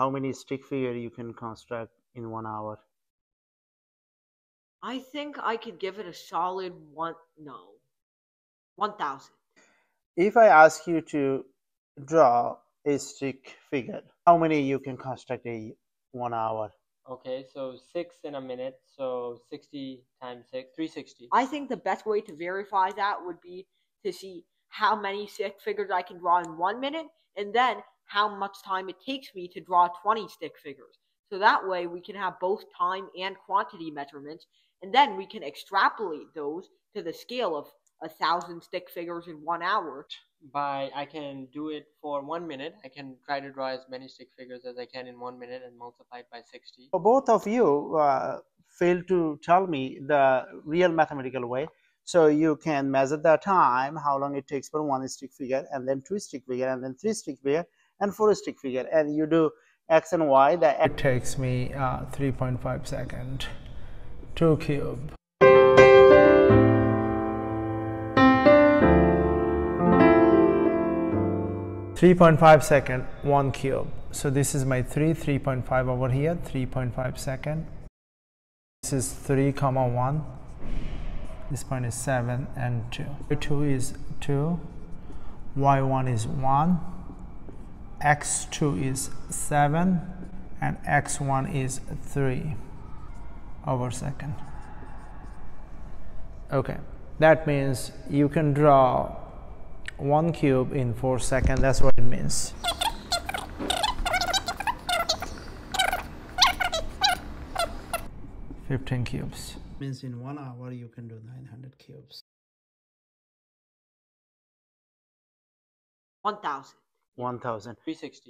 how many stick figure you can construct in one hour? I think I could give it a solid one. No, one thousand. If I ask you to draw a stick figure, how many you can construct a one hour? Okay, so six in a minute, so 60 times six, 360. I think the best way to verify that would be to see how many stick figures I can draw in one minute, and then how much time it takes me to draw 20 stick figures. So that way we can have both time and quantity measurements, and then we can extrapolate those to the scale of a thousand stick figures in one hour. By I can do it for one minute. I can try to draw as many stick figures as I can in one minute and multiply it by 60. So both of you uh, failed to tell me the real mathematical way. So you can measure the time, how long it takes for one stick figure, and then two stick figure, and then three stick figure, and four stick figure, and you do x and y. The It takes me uh, 3.5 second. 2 cube. Three point five second, one cube. So this is my three, three point five over here, three point five second. This is three comma one. This point is seven and two. Two is two. Y one is one. X2 is 7 and X1 is 3 over second. Okay, that means you can draw one cube in 4 seconds. That's what it means. Fifteen cubes means in one hour you can do nine hundred cubes. One thousand. 1000. 360.